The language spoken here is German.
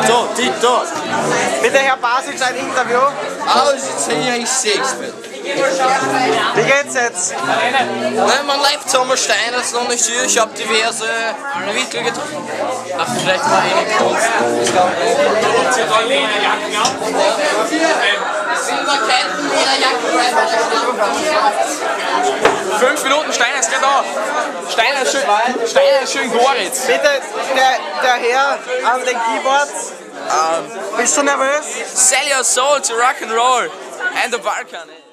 Tito, Tito. Bitte Herr Basic ein Interview. Aussehe ich Shakespeare. Wie geht's jetzt? Nein, man lebt Sommer Steiner ist noch nicht hier. Ich habe diverse Mittel getrunken. Ach, vielleicht mal eine Kunst. Silberketten, Lederjacken, Fünf Minuten, Steiner ist gleich da. Steiner ist schön, Steiner ist schön Goritz. Bitte der, der Herr an den Keyboards. Bist du nervös? Sell your soul to rock and roll and the Balkan.